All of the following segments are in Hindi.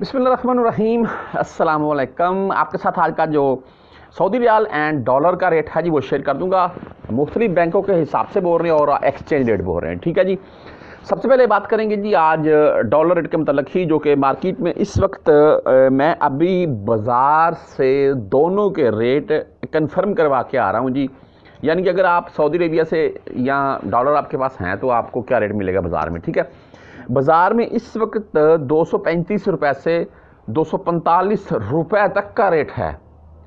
अस्सलाम वालेकुम आपके साथ आज का जो सऊदी रियाल एंड डॉलर का रेट है जी, वो शेयर कर दूँगा। मुख्तलिफ़ बैंकों के हिसाब से बोल रहे हैं और एक्सचेंज रेट बोल रहे हैं, ठीक है जी? सबसे पहले बात करेंगे जी, आज डॉलर रेट के मतलब ही, जो कि मार्केट में इस वक्त मैं अभी बाज़ार से दोनों के रेट कन्फर्म करवा के आ रहा हूँ जी। यानी कि अगर आप सऊदी अरेबिया से या डॉलर आपके पास हैं तो आपको क्या रेट मिलेगा बाज़ार में, ठीक है? बाज़ार में इस वक्त दो रुपये से दो रुपये तक का रेट है।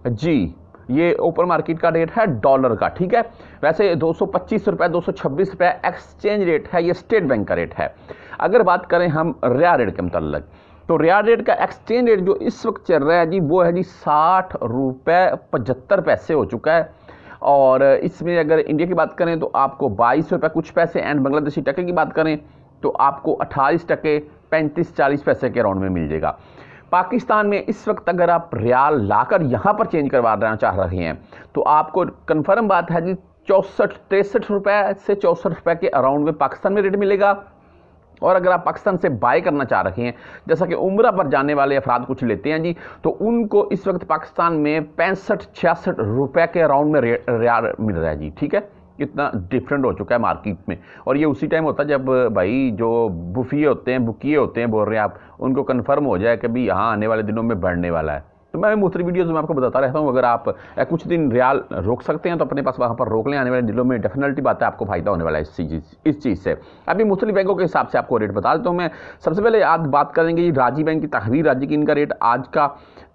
जी, ये ओपन मार्केट का रेट है डॉलर का, ठीक है? वैसे दो सौ पच्चीस रुपये दो सौ छब्बीस रुपये एक्सचेंज रेट है, ये स्टेट बैंक का रेट है। अगर बात करें हम रिया रेट के मतलब तो रिया रेट का एक्सचेंज रेट जो इस वक्त चल रहा है, जी, वो है जी साठ रुपये पचहत्तर पैसे हो चुका है। और इसमें अगर इंडिया की बात करें तो आपको बाईस रुपये कुछ पैसे एंड बांग्लादेशी टके की बात करें तो आपको अट्ठाईस टके पैंतीस चालीस पैसे के अराउंड में मिल जाएगा। पाकिस्तान में इस वक्त अगर आप रियाल लाकर यहाँ पर चेंज करवाना चाह रहे हैं तो आपको कन्फर्म बात है जी, चौंसठ तिरसठ रुपये से चौंसठ रुपये के अराउंड में पाकिस्तान में रेट मिलेगा। और अगर आप पाकिस्तान से बाय करना चाह रहे हैं, जैसा कि उम्र पर जाने वाले अफराद कुछ लेते हैं जी तो उनको इस वक्त पाकिस्तान में पैंसठ छियासठ रुपये के अराउंड में रियाल मिल रहा है जी, ठीक है? कितना डिफरेंट हो चुका है मार्केट में। और ये उसी टाइम होता है जब, भाई, जो बुफिए होते हैं बुकिए होते हैं, बोल रहे हैं आप, उनको कन्फर्म हो जाए कि भाई यहाँ आने वाले दिनों में बढ़ने वाला है। तो मैं मुख्तलि वीडियोज़ में आपको बताता रहता हूँ, अगर आप कुछ दिन रियाल रोक सकते हैं तो अपने पास वहाँ पर रोक लें, आने वाले दिनों में डेफिनेटली बात है, आपको फ़ायदा होने वाला है इस चीज़ इस चीज़ से। अभी मुख्तलि बैंकों के हिसाब से आपको रेट बता देता हूँ मैं। सबसे पहले आज बात करेंगे राज़ी बैंक की तहवीर राज़ी की, इनका रेट आज का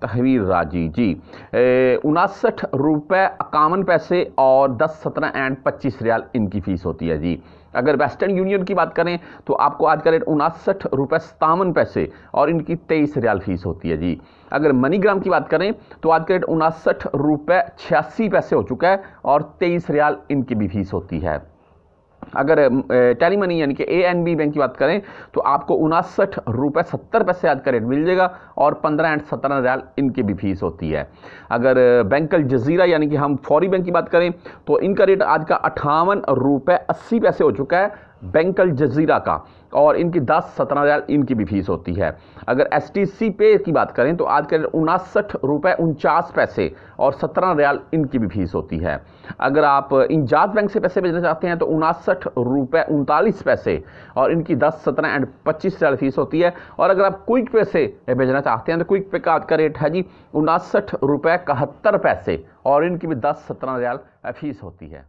तहवीर राज़ी, जी। उनासठ रुपये इक्यावन पैसे और दस सत्रह एंड पच्चीस रियाल इनकी फ़ीस होती है, जी। अगर वेस्टर्न यूनियन की बात करें तो आपको आज का रेट उनासठ रुपये सतावन पैसे और इनकी तेईस रियाल फ़ीस होती है, जी। अगर मनीग्राम की बात करें तो आज का रेट उनासठ रुपये छियासी पैसे हो चुका है और तेईस रियाल इनकी भी फ़ीस होती है। अगर टेली मनी यानी कि ए एन बी बैंक की बात करें तो आपको उनासठ रुपये सत्तर पैसे आज का रेट मिल जाएगा और पंद्रह एंड सत्रह रियाल इनकी भी फ़ीस होती है। अगर बैंकल जजीरा यानी कि हम फौरी बैंक की बात करें तो इनका रेट आज का अठावन रुपये अस्सी पैसे हो चुका है बैंकल जजीरा का, और इनकी दस सत्रह हज़ार इनकी भी फ़ीस होती है। अगर एस टी सी पे की बात करें तो आज के उनासठ रुपये उनचास पैसे और सत्रह रियाल इनकी भी फ़ीस होती है। अगर आप इंजाज बैंक से पैसे भेजना चाहते हैं तो उनासठ रुपये उनतालीस पैसे और इनकी दस सत्रह एंड पच्चीस रियाल फ़ीस होती है। और अगर आप क्विक पे से भेजना चाहते हैं तो क्विक पे का आज का रेट है जी, उनासठ रुपये इकहत्तर पैसे और इनकी भी दस सत्रह रियाल फ़ीस होती है।